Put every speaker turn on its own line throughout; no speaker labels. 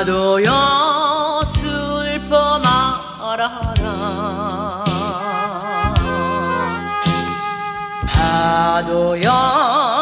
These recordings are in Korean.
나도여 슬퍼 말아라. 파도여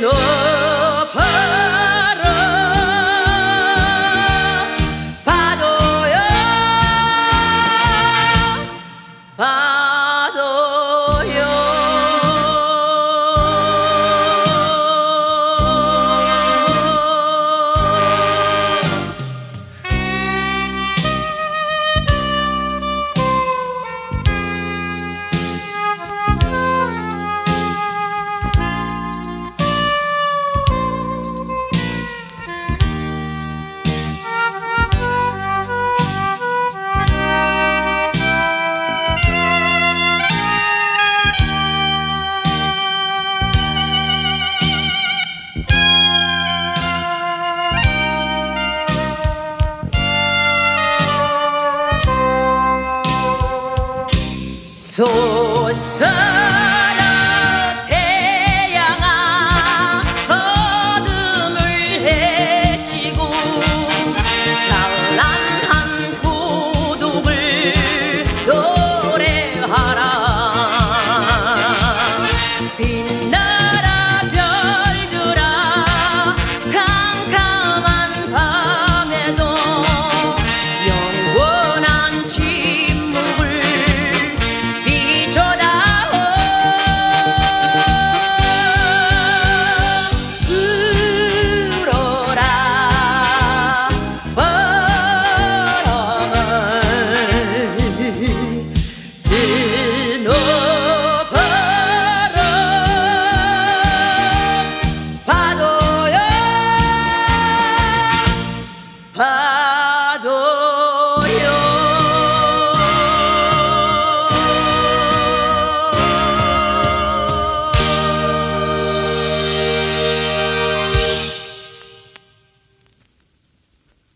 no 소설아 태양아. 어둠을 헤치고 찬란한 고독을 노래하라. 빛나